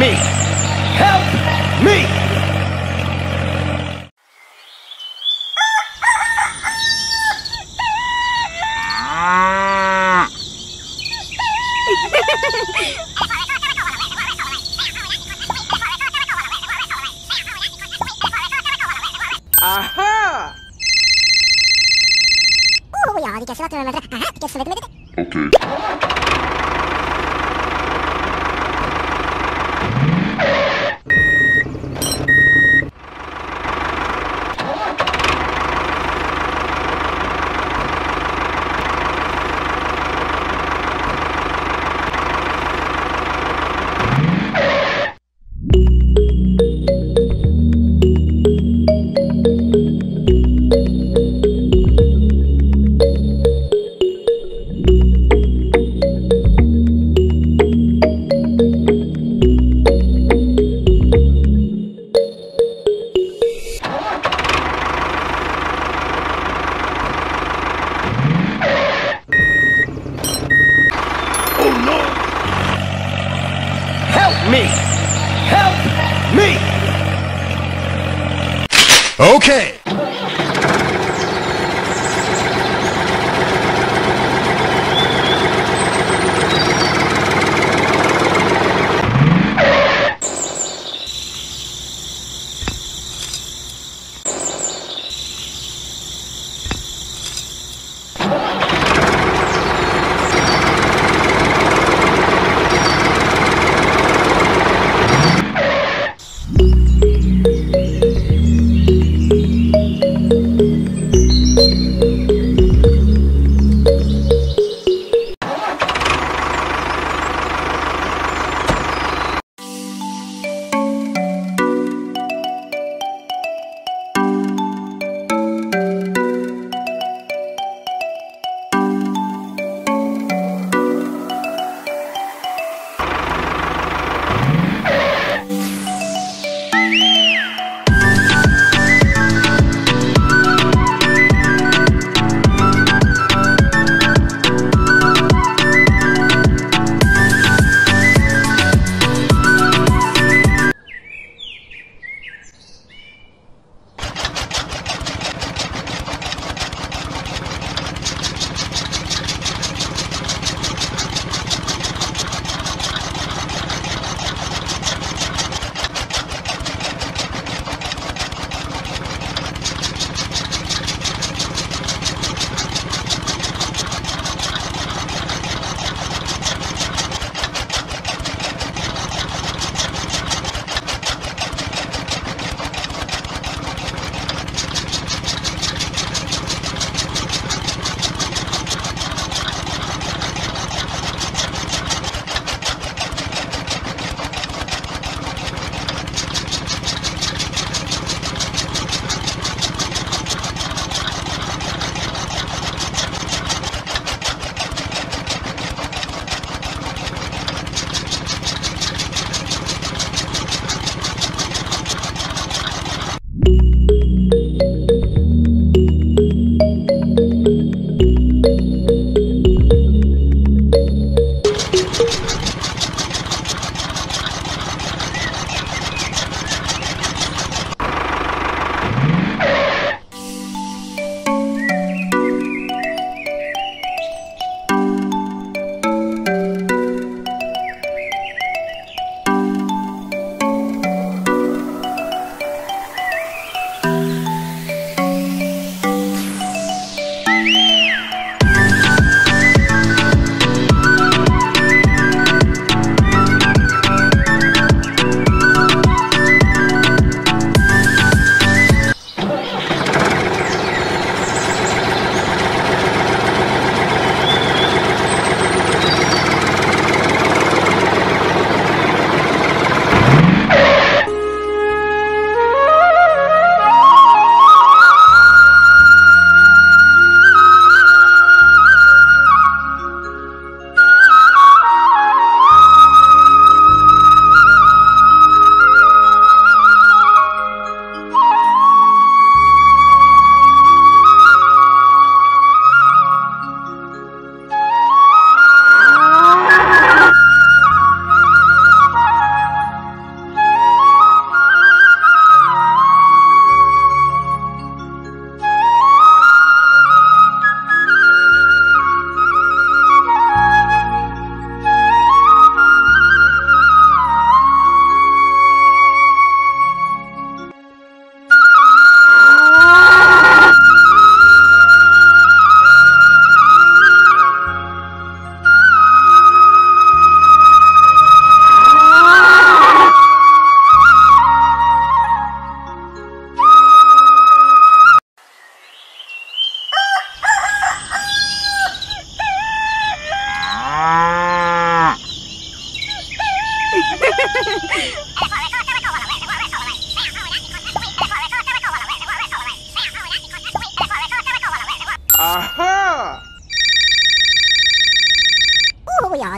me! Okay.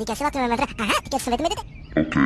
Hadi gelsin hatırlamadır. Aha, geç sıvı etmedi de. Okey.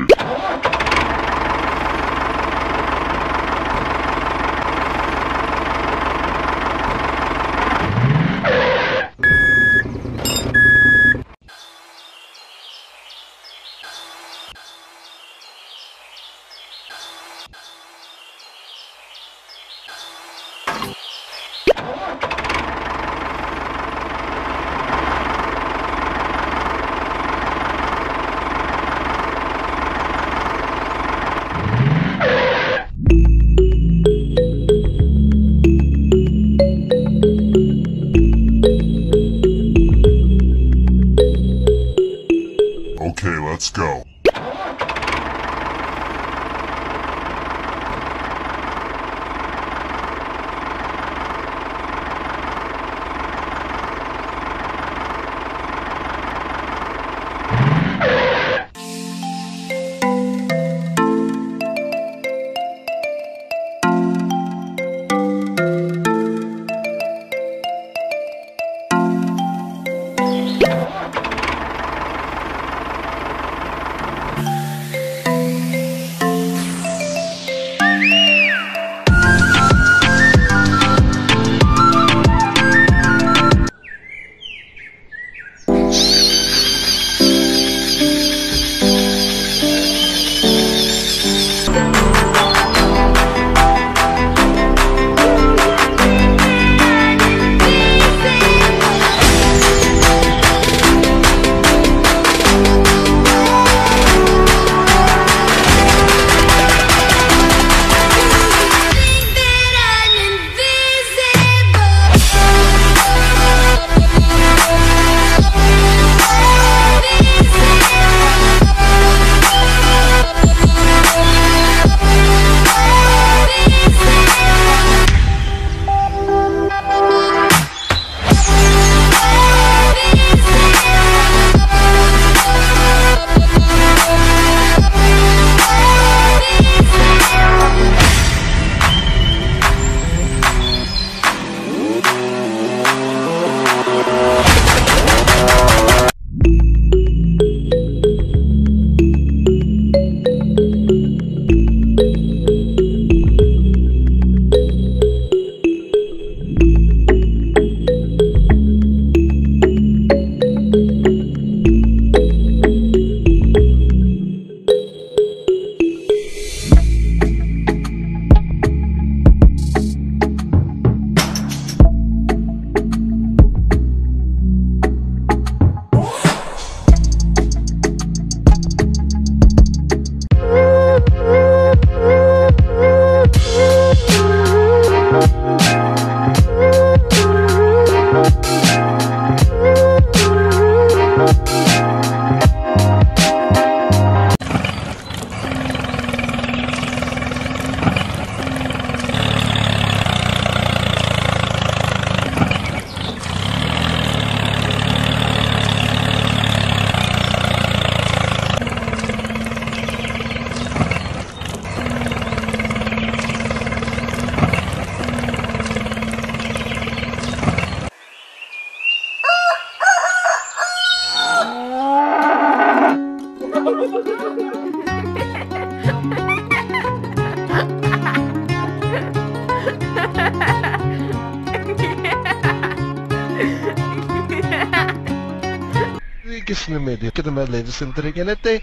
Na media kita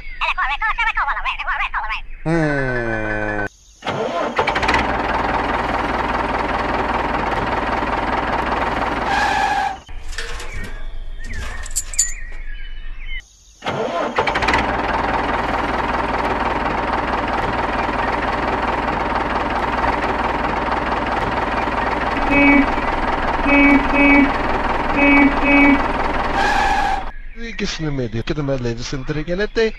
ismimi diyor. Kedime levi sindirin gelete.